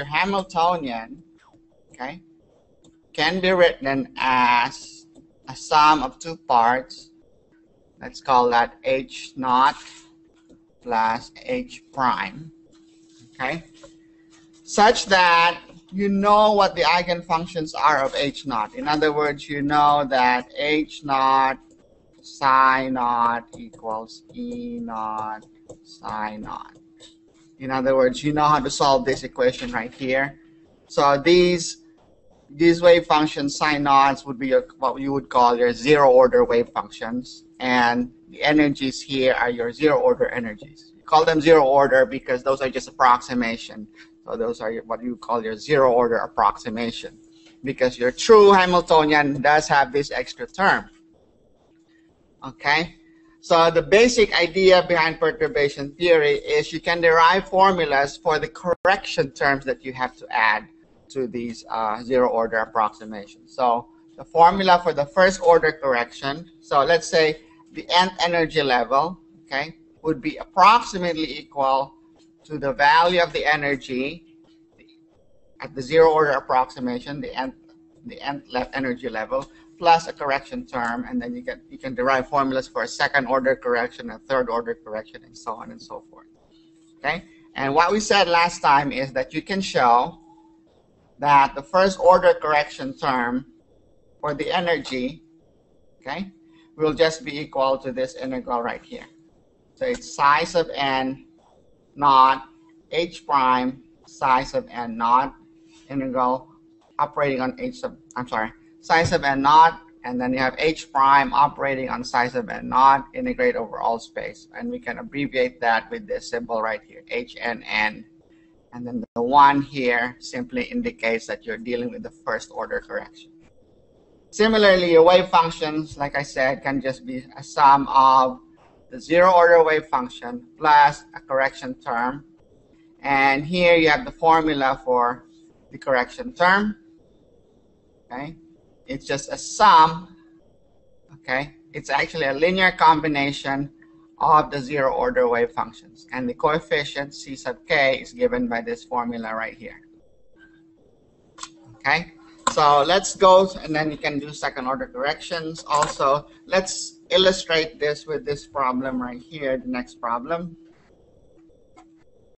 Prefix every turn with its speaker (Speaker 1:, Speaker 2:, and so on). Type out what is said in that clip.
Speaker 1: your Hamiltonian, okay, can be written as a sum of two parts. Let's call that H naught plus H prime, okay, such that you know what the eigenfunctions are of H naught. In other words, you know that H naught psi naught equals E naught psi naught. In other words, you know how to solve this equation right here. So these these wave functions, psi naughts, would be your, what you would call your zero order wave functions, and the energies here are your zero order energies. You call them zero order because those are just approximation. So those are what you call your zero order approximation, because your true Hamiltonian does have this extra term. Okay. So the basic idea behind perturbation theory is you can derive formulas for the correction terms that you have to add to these uh, zero order approximations. So the formula for the first order correction, so let's say the nth energy level, okay, would be approximately equal to the value of the energy at the zero order approximation, the nth, the nth energy level, plus a correction term, and then you can you can derive formulas for a second order correction, a third order correction, and so on and so forth. Okay, and what we said last time is that you can show that the first order correction term for the energy, okay, will just be equal to this integral right here. So it's psi of n naught h prime psi of n naught integral operating on h sub, I'm sorry, psi of n naught, and then you have h prime operating on psi of n naught, integrate over all space. And we can abbreviate that with this symbol right here, hnn. And then the one here simply indicates that you're dealing with the first order correction. Similarly, your wave functions, like I said, can just be a sum of the zero order wave function plus a correction term. And here you have the formula for the correction term. Okay, it's just a sum, okay? It's actually a linear combination of the zero order wave functions. And the coefficient C sub k is given by this formula right here. Okay, so let's go and then you can do second order corrections. Also, let's illustrate this with this problem right here, the next problem.